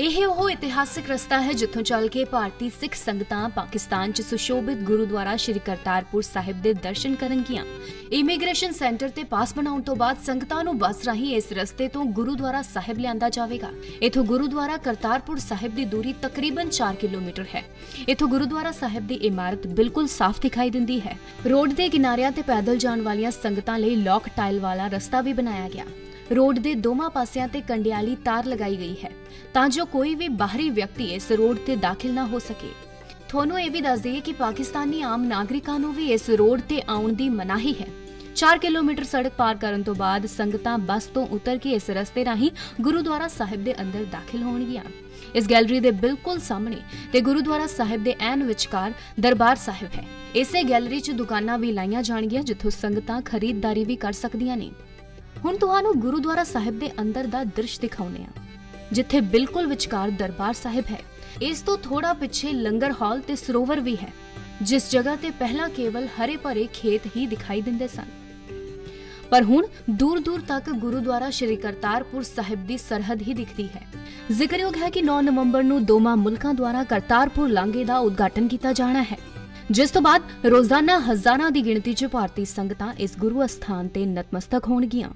ਇਹ ਉਹ ਇਤਿਹਾਸਿਕ ਰਸਤਾ ਹੈ ਜਿੱਥੋਂ ਚੱਲ ਕੇ ਭਾਰਤੀ ਸਿੱਖ ਸੰਗਤਾਂ ਪਾਕਿਸਤਾਨ 'ਚ ਸੁਸ਼ੋਭਿਤ ਗੁਰਦੁਆਰਾ ਸ਼੍ਰੀ ਕਰਤਾਰਪੁਰ ਸਾਹਿਬ ਦੇ ਦਰਸ਼ਨ ਕਰਨਗੀਆਂ। ਇਮੀਗ੍ਰੇਸ਼ਨ ਸੈਂਟਰ ਤੇ ਪਾਸ ਬਣਾਉਣ ਤੋਂ ਬਾਅਦ ਸੰਗਤਾਂ ਨੂੰ ਬੱਸ ਰਾਹੀਂ ਇਸ ਰਸਤੇ ਤੋਂ ਗੁਰਦੁਆਰਾ ਸਾਹਿਬ ਲਿਆਂਦਾ ਜਾਵੇਗਾ। ਇਥੋਂ ਗੁਰਦੁਆਰਾ ਕਰਤਾਰਪੁਰ ਸਾਹਿਬ ਦੀ ਦੂਰੀ ਤਕਰੀਬਨ 4 ਕਿਲੋਮੀਟਰ ਹੈ। ਇਥੋਂ ਗੁਰਦੁਆਰਾ ਸਾਹਿਬ ਦੀ ਇਮਾਰਤ ਬਿਲਕੁਲ ਸਾਫ਼ ਦਿਖਾਈ ਦਿੰਦੀ ਹੈ। ਰੋਡ ਦੇ ਕਿਨਾਰਿਆਂ ਤੇ ਪੈਦਲ ਜਾਣ ਵਾਲੀਆਂ ਸੰਗਤਾਂ ਲਈ ਲੌਕ ਟਾਈਲ ਵਾਲਾ ਰਸਤਾ ਵੀ ਬਣਾਇਆ ਗਿਆ। ਰੋਡ ਦੇ ਦੋਵਾਂ ਪਾਸਿਆਂ ਤੇ ਕੰਡਿਆਲੀ ਤਾਰ ਲਗਾਈ ਗਈ ਹੈ। ਤਾਂ ਜੋ ਕੋਈ ਵੀ ਬਾਹਰੀ ਵਿਅਕਤੀ ਇਸ ਰੋਡ ਤੇ ਦਾਖਲ ਨਾ ਹੋ ਸਕੇ। ਤੁਹਾਨੂੰ ਇਹ ਵੀ ਦੱਸ ਦਈਏ ਕਿ ਪਾਕਿਸਤਾਨੀ ਆਮ ਨਾਗਰਿਕਾਂ ਨੂੰ ਵੀ ਇਸ ਰੋਡ ਤੇ ਆਉਣ ਦੀ ਮਨਾਹੀ ਹੈ। 4 ਕਿਲੋਮੀਟਰ ਸੜਕ ਪਾਰ ਕਰਨ ਤੋਂ ਬਾਅਦ ਸੰਗਤਾਂ ਬੱਸ ਤੋਂ ਉਤਰ ਕੇ ਇਸ ਰਸਤੇ ਰਾਹੀਂ ਗੁਰਦੁਆਰਾ ਸਾਹਿਬ ਦੇ ਅੰਦਰ ਦਾਖਲ ਹੋਣਗੀਆਂ। ਇਸ ਗੈਲਰੀ ਦੇ ਬਿਲਕੁਲ ਸਾਹਮਣੇ ਤੇ ਗੁਰਦੁਆਰਾ ਸਾਹਿਬ ਦੇ ਐਨ ਵਿਚਕਾਰ ਦਰਬਾਰ ਸਾਹਿਬ ਹੈ। ਇਸੇ ਗੈਲਰੀ 'ਚ ਦੁਕਾਨਾਂ ਵੀ ਲਾਈਆਂ ਜਾਣਗੀਆਂ, ਜਿੱਥੋਂ ਸੰਗਤਾਂ ਖਰੀਦਦਾਰੀ ਵੀ ਕਰ ਸਕਦੀਆਂ ਨੇ। ਹੁਣ ਤੁਹਾਨੂੰ ਗੁਰਦੁਆਰਾ ਸਾਹਿਬ ਦੇ ਅੰਦਰ ਦਾ ਦ੍ਰਿਸ਼ ਦਿਖਾਉਂਦੇ ਆ ਜਿੱਥੇ ਬਿਲਕੁਲ ਵਿਚਕਾਰ ਦਰਬਾਰ ਸਾਹਿਬ ਹੈ। ਇਸ ਤੋਂ ਥੋੜਾ ਪਿੱਛੇ ਲੰਗਰ ਹਾਲ ਤੇ ਸਰੋਵਰ ਵੀ ਹੈ, ਜਿਸ ਜਗ੍ਹਾ ਤੇ ਪਹਿਲਾਂ ਕੇਵਲ ਹਰੇ ਭਰੇ ਖੇਤ ਹੀ ਦਿਖਾਈ ਦਿੰਦੇ ਸਨ। ਪਰ ਹੁਣ ਦੂਰ ਦੂਰ ਤੱਕ ਗੁਰਦੁਆਰਾ ਸ਼੍ਰੀ ਕਰਤਾਰਪੁਰ ਸਾਹਿਬ ਦੀ ਸਰਹੱਦ ਹੀ ਦਿਖਦੀ ਹੈ। ਜ਼ਿਕਰਯੋਗ ਹੈ ਕਿ 9 ਨਵੰਬਰ ਨੂੰ ਦੋਵਾਂ ਮੁਲਕਾਂ ਦੁਆਰਾ ਕਰਤਾਰਪੁਰ ਲਾਂਘੇ ਦਾ ਉਦਘਾਟਨ ਕੀਤਾ ਜਾਣਾ ਹੈ। ਜਿਸ ਤੋਂ ਬਾਅਦ ਰੋਜ਼ਾਨਾ ਹਜ਼ਾਰਾਂ ਦੀ ਗਿਣਤੀ 'ਚ ਭਾਰਤੀ ਸੰਗਤਾਂ ਇਸ ਗੁਰੂ ਅਸਥਾਨ ਤੇ ਨਤਮਸਤਕ ਹੋਣਗੀਆਂ।